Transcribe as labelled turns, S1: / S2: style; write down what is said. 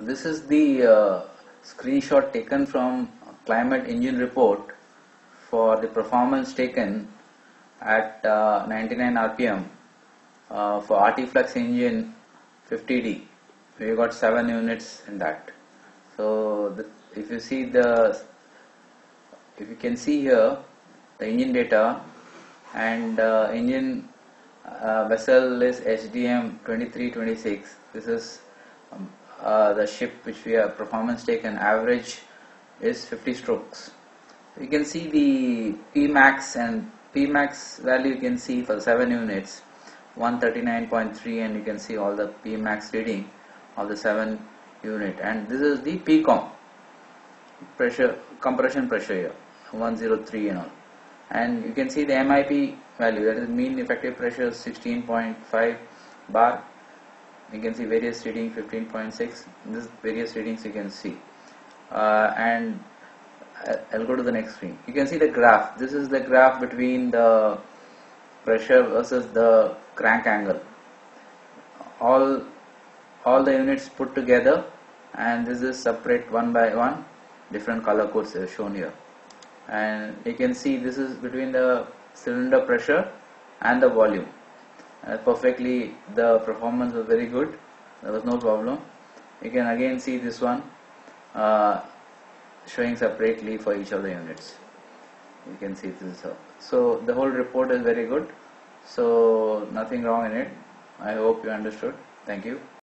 S1: this is the uh, screenshot taken from climate engine report for the performance taken at uh, 99 rpm uh, for RT Flex engine 50D. We got 7 units in that. So the, if you see the, if you can see here the engine data and uh, engine uh, vessel is HDM 2326. This is um, uh, the ship which we have performance taken average is 50 strokes. You can see the Pmax and Pmax value you can see for 7 units 139.3 and you can see all the Pmax reading of the 7 unit. And this is the PCOM pressure compression pressure here 103 and all. And you can see the MIP value that is mean effective pressure 16.5 bar you can see various reading 15.6 this various readings you can see. Uh, and I'll go to the next screen. You can see the graph. This is the graph between the pressure versus the crank angle. All all the units put together and this is separate one by one. Different color codes are shown here. And you can see this is between the cylinder pressure and the volume. uh, perfectly the performance was very good. There was no problem. You can again see this one uh, showing separately for each of the units. You can see this so the whole report is very good. So nothing wrong in it. I hope you understood. Thank you